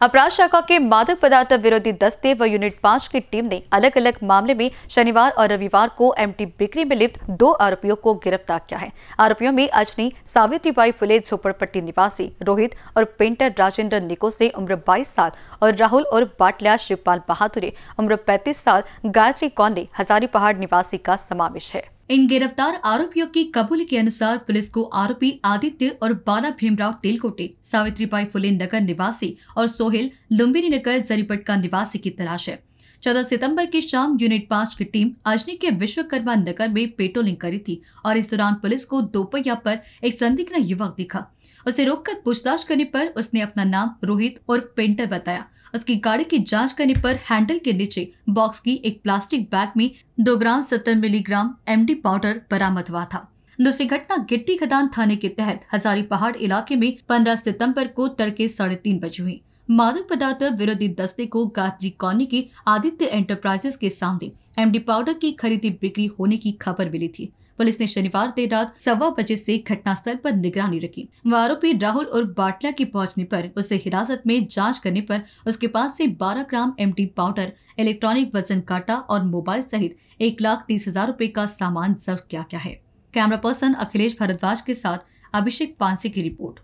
अपराध शाखा के मादक पदार्थ विरोधी दस्ते व यूनिट पाँच की टीम ने अलग अलग मामले में शनिवार और रविवार को एमटी बिक्री में लिप्त दो आरोपियों को गिरफ़्तार किया है। आरोपियों में अजनी, सावित्रीबाई फुले, झोपड़पट्टी निवासी रोहित और पेंटर राजेंद्र निको से उम्र 22 साल और राहुल और बाटलिया शिवपाल बहादुरे उम्र 35 साल, गायत्री कौंडे हजारी पहाड़ निवासी का समावेश है। इन गिरफ़्तार आरोपियों की कबूल के अनुसार पुलिस को आरोपी आदित्य और बाला भीमराव तेलकोटे, सावित्रीबाई फुले नगर निवासी और सोहेल लुम्बिनी नगर जरीपट का निवासी की तलाश है। चौदह सितंबर की शाम यूनिट पाँच की टीम अजनी के विश्वकर्मा नगर में पेट्रोलिंग करी थी और इस दौरान पुलिस को दोपहिया पर एक संदिग्ध युवक दिखा। उसे रोककर पूछताछ करने पर उसने अपना नाम रोहित और पेंटर बताया। उसकी गाड़ी की जाँच करने पर हैंडल के नीचे बॉक्स की एक प्लास्टिक बैग में दो ग्राम सत्तर मिलीग्राम एमडी पाउडर बरामद हुआ था। दूसरी घटना गिट्टी खदान थाने के तहत हजारी पहाड़ इलाके में 15 सितंबर को तड़के साढ़े तीन बजे हुई। मादक पदार्थ विरोधी दस्ते को गायत्री कॉलोनी की आदित्य एंटरप्राइजेस के सामने एमडी पाउडर की खरीदी बिक्री होने की खबर मिली थी। पुलिस ने शनिवार देर रात सवा बजे से घटनास्थल पर निगरानी रखी। आरोपी राहुल और बाटला के पहुँचने पर उसे हिरासत में जाँच करने पर उसके पास से 12 ग्राम एमटी पाउडर, इलेक्ट्रॉनिक वज़न काटा और मोबाइल सहित एक लाख तीस हज़ार रूपए का सामान जब्त किया गया है। कैमरा पर्सन अखिलेश भारद्वाज के साथ अभिषेक पांसे की रिपोर्ट।